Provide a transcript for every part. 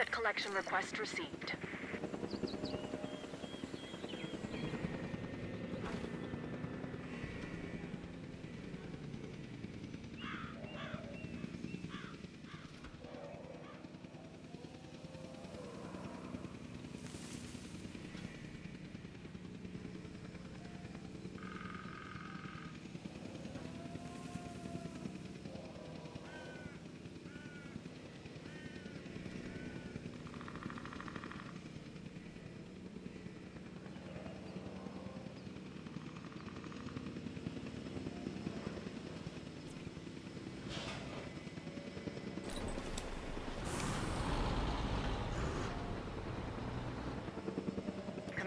Asset collection request received.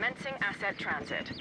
Commencing asset transit.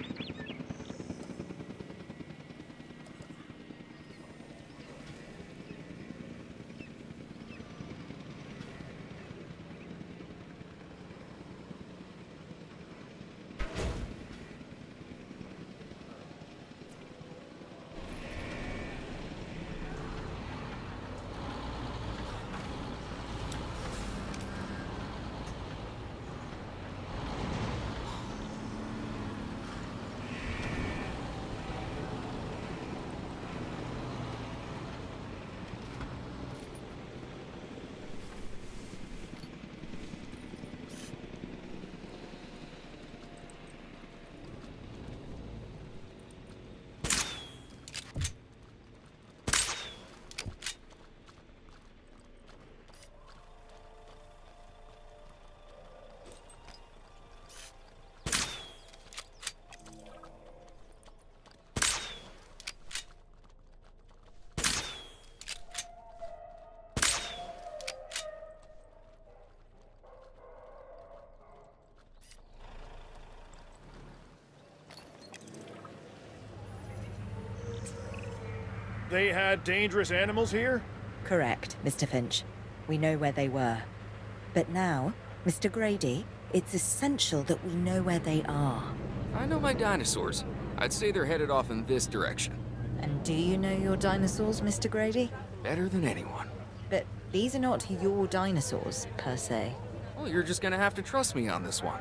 They had dangerous animals here? Correct, Mr. Finch. We know where they were. But now, Mr. Grady, it's essential that we know where they are. I know my dinosaurs. I'd say they're headed off in this direction. And do you know your dinosaurs, Mr. Grady? Better than anyone. But these are not your dinosaurs, per se. Well, you're just gonna have to trust me on this one.